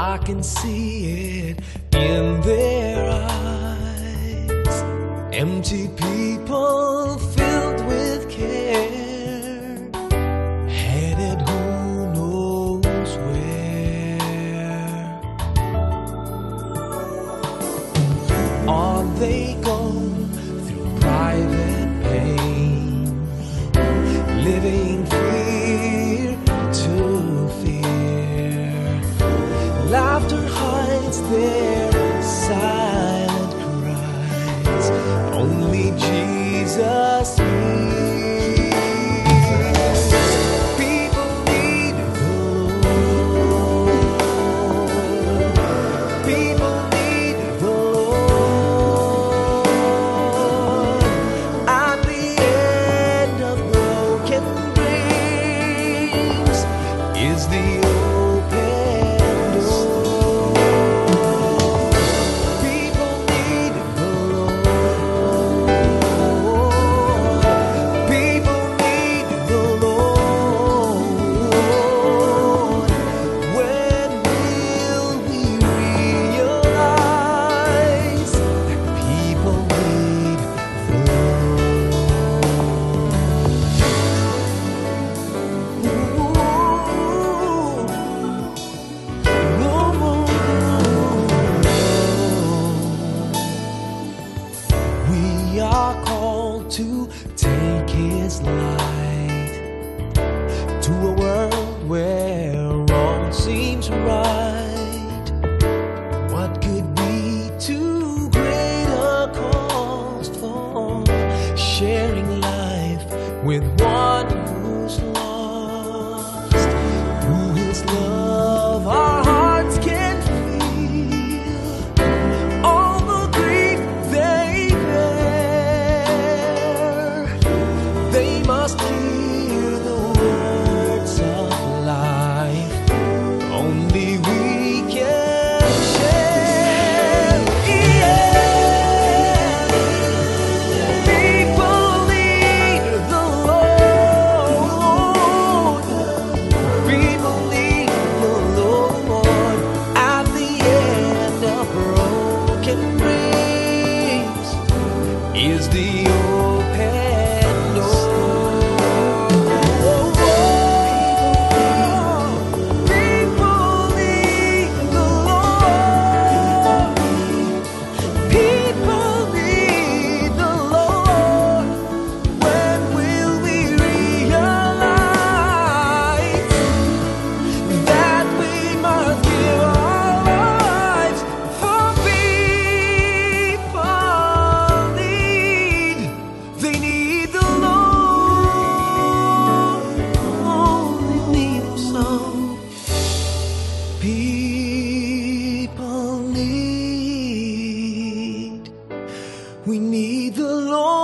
I can see it in their eyes. Empty people filled with care, headed who knows where. On they go Laughter hides their silent cries. Only Jesus hears. People to take his life. see you. We need the Lord.